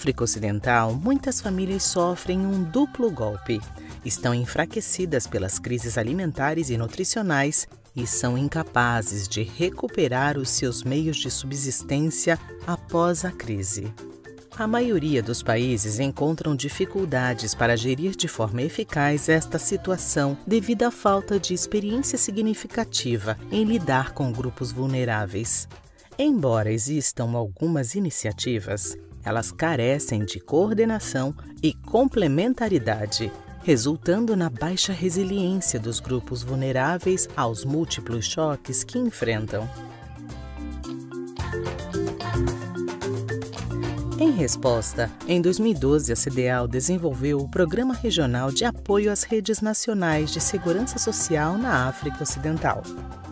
África Ocidental, muitas famílias sofrem um duplo golpe. Estão enfraquecidas pelas crises alimentares e nutricionais e são incapazes de recuperar os seus meios de subsistência após a crise. A maioria dos países encontram dificuldades para gerir de forma eficaz esta situação devido à falta de experiência significativa em lidar com grupos vulneráveis. Embora existam algumas iniciativas, elas carecem de coordenação e complementaridade, resultando na baixa resiliência dos grupos vulneráveis aos múltiplos choques que enfrentam. Em resposta, em 2012 a CDAO desenvolveu o Programa Regional de Apoio às Redes Nacionais de Segurança Social na África Ocidental.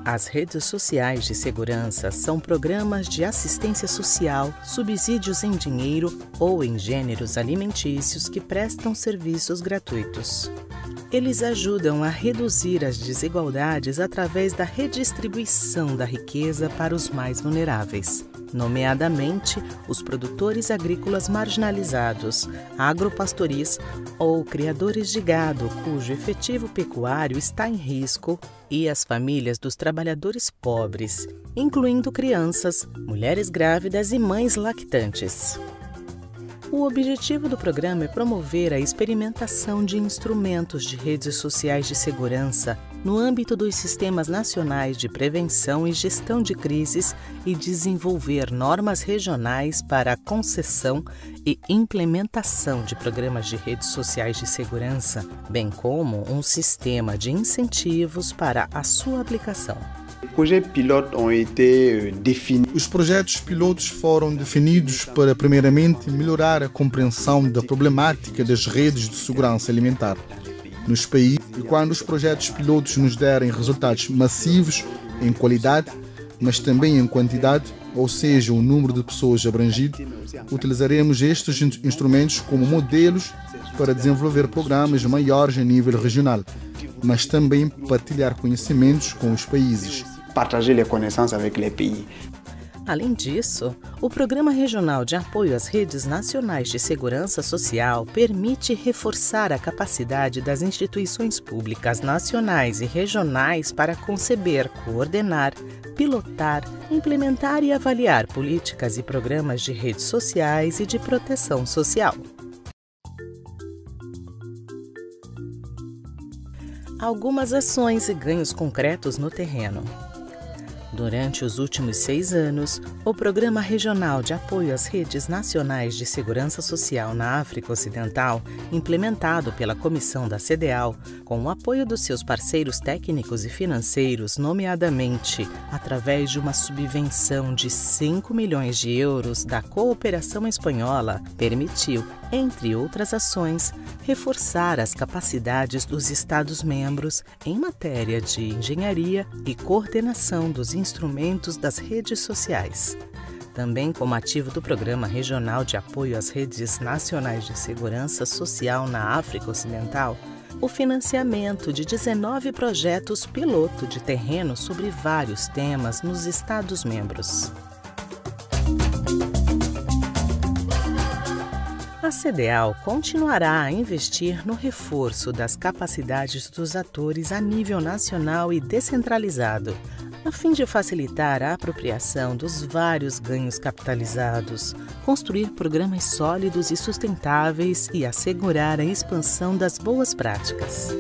As redes sociais de segurança são programas de assistência social, subsídios em dinheiro ou em gêneros alimentícios que prestam serviços gratuitos. Eles ajudam a reduzir as desigualdades através da redistribuição da riqueza para os mais vulneráveis nomeadamente os produtores agrícolas marginalizados, agropastoris ou criadores de gado cujo efetivo pecuário está em risco, e as famílias dos trabalhadores pobres, incluindo crianças, mulheres grávidas e mães lactantes. O objetivo do programa é promover a experimentação de instrumentos de redes sociais de segurança no âmbito dos sistemas nacionais de prevenção e gestão de crises e desenvolver normas regionais para a concessão e implementação de programas de redes sociais de segurança, bem como um sistema de incentivos para a sua aplicação. Os projetos pilotos foram definidos para, primeiramente, melhorar a compreensão da problemática das redes de segurança alimentar nos países e quando os projetos pilotos nos derem resultados massivos em qualidade, mas também em quantidade, ou seja, o número de pessoas abrangido, utilizaremos estes instrumentos como modelos para desenvolver programas maiores a nível regional mas também partilhar conhecimentos com os países. Partager les connaissances avec les pays. Além disso, o Programa Regional de Apoio às Redes Nacionais de Segurança Social permite reforçar a capacidade das instituições públicas nacionais e regionais para conceber, coordenar, pilotar, implementar e avaliar políticas e programas de redes sociais e de proteção social. Algumas ações e ganhos concretos no terreno. Durante os últimos seis anos, o Programa Regional de Apoio às Redes Nacionais de Segurança Social na África Ocidental, implementado pela Comissão da CDAO, com o apoio dos seus parceiros técnicos e financeiros, nomeadamente através de uma subvenção de 5 milhões de euros da cooperação espanhola, permitiu, entre outras ações, reforçar as capacidades dos Estados-membros em matéria de engenharia e coordenação dos instrumentos das redes sociais. Também como ativo do Programa Regional de Apoio às Redes Nacionais de Segurança Social na África Ocidental, o financiamento de 19 projetos piloto de terreno sobre vários temas nos Estados-membros. A CDAO continuará a investir no reforço das capacidades dos atores a nível nacional e descentralizado, a fim de facilitar a apropriação dos vários ganhos capitalizados, construir programas sólidos e sustentáveis e assegurar a expansão das boas práticas.